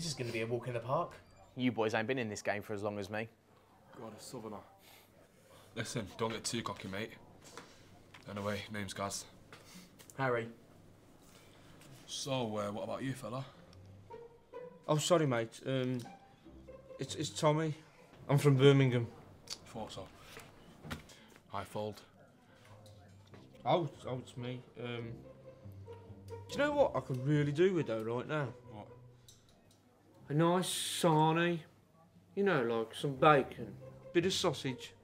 This is going to be a walk in the park. You boys ain't been in this game for as long as me. God, a southerner. Listen, don't get too cocky, mate. Anyway, name's Gaz. Harry. So, uh, what about you, fella? Oh, sorry, mate. Um, it's it's Tommy. I'm from Birmingham. Thought so. I fold. Oh, it's- oh, it's me. Um, do you know what I could really do with though right now? A nice sarnie. You know, like some bacon, bit of sausage,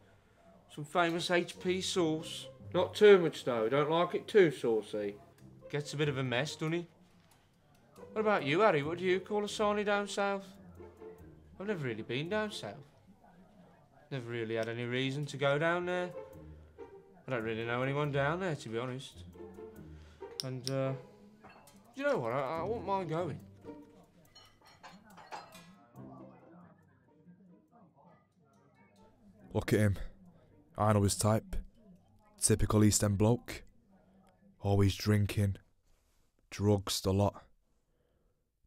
some famous HP sauce. Not too much though. Don't like it too saucy. Gets a bit of a mess, doesn't it? What about you, Harry? What do you call a sarnie down south? I've never really been down south. Never really had any reason to go down there. I don't really know anyone down there, to be honest. And, uh, you know what? I, I won't mind going. Look at him. I know his type. Typical East End bloke. Always drinking. Drugs a lot.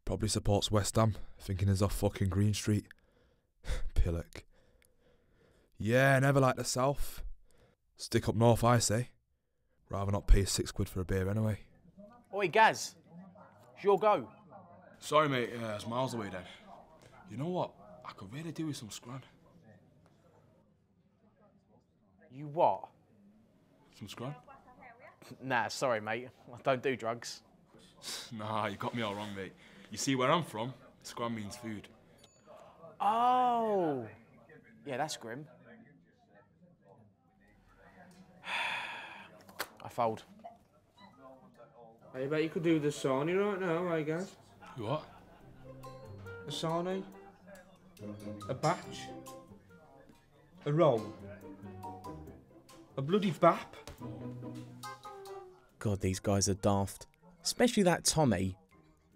Probably supports West Ham, thinking he's off fucking Green Street. Pillock. Yeah, never like the South. Stick up north, I say. Rather not pay six quid for a beer anyway. Oi, Gaz. It's your go. Sorry, mate, uh, it's miles away then. You know what? I could really do with some scran. You what? Some scran? Nah, sorry, mate. I don't do drugs. Nah, you got me all wrong, mate. You see, where I'm from, Scran means food. Oh. Yeah, that's grim. I fold. I bet you could do the sarnie right now, I guess. You what? A sarnie, a batch, a roll, a bloody bap. God, these guys are daft. Especially that Tommy.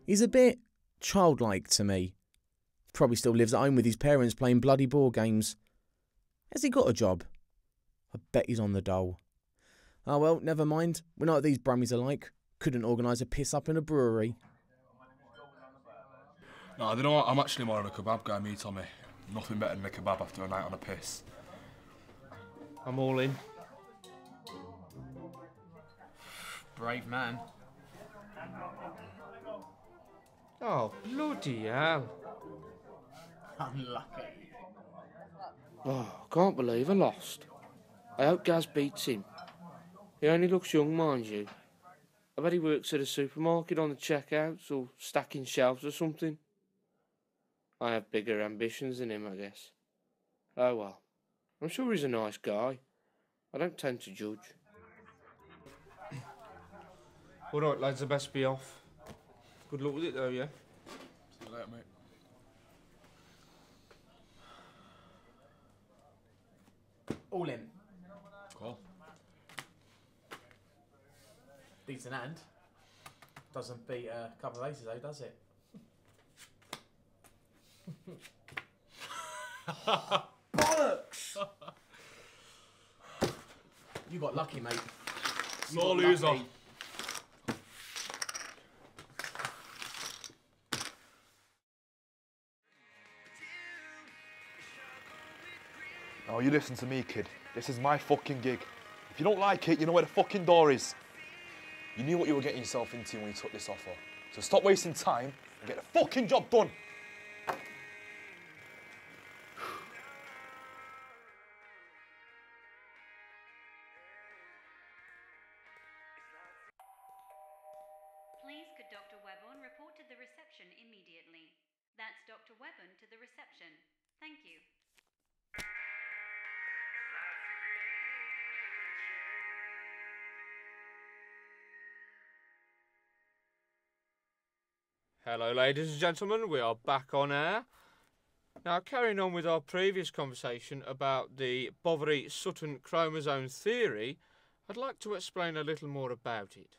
He's a bit childlike to me. Probably still lives at home with his parents playing bloody board games. Has he got a job? I bet he's on the dole. Oh well, never mind. We know what these brummies are like. Couldn't organise a piss up in a brewery. No, I don't know what, I'm actually more of a kebab guy, me, Tommy. Nothing better than a kebab after a night on a piss. I'm all in. Brave man. Oh, bloody hell. Unlucky. Oh, I can't believe I lost. I hope Gaz beats him. He only looks young, mind you. I bet he works at a supermarket on the checkouts or stacking shelves or something. I have bigger ambitions than him, I guess. Oh well. I'm sure he's a nice guy. I don't tend to judge. All right, lads, I best be off. Good luck with it, though, yeah? See you later, mate. All in. Cool. Decent hand. Doesn't beat a couple of aces though, does it? Bollocks! you got lucky, mate. You Sore loser. lucky. Oh, you listen to me, kid. This is my fucking gig. If you don't like it, you know where the fucking door is. You knew what you were getting yourself into when you took this offer. So stop wasting time and get the fucking job done. Please could Dr. Report to the reception immediately. That's Dr. Webborn to the reception. Thank you. Hello, ladies and gentlemen, we are back on air. Now, carrying on with our previous conversation about the Boveri Sutton chromosome theory, I'd like to explain a little more about it.